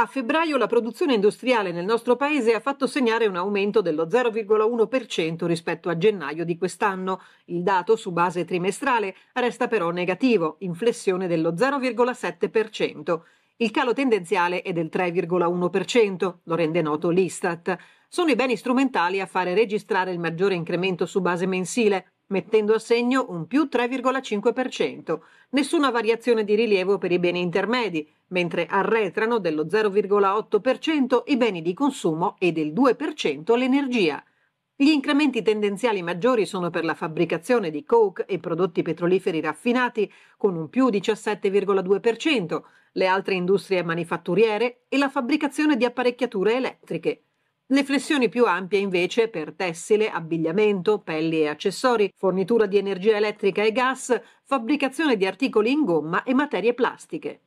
A febbraio la produzione industriale nel nostro paese ha fatto segnare un aumento dello 0,1% rispetto a gennaio di quest'anno. Il dato su base trimestrale resta però negativo, in flessione dello 0,7%. Il calo tendenziale è del 3,1%, lo rende noto l'Istat. Sono i beni strumentali a fare registrare il maggiore incremento su base mensile, mettendo a segno un più 3,5%. Nessuna variazione di rilievo per i beni intermedi, mentre arretrano dello 0,8% i beni di consumo e del 2% l'energia. Gli incrementi tendenziali maggiori sono per la fabbricazione di coke e prodotti petroliferi raffinati con un più 17,2%, le altre industrie manifatturiere e la fabbricazione di apparecchiature elettriche. Le flessioni più ampie invece per tessile, abbigliamento, pelli e accessori, fornitura di energia elettrica e gas, fabbricazione di articoli in gomma e materie plastiche.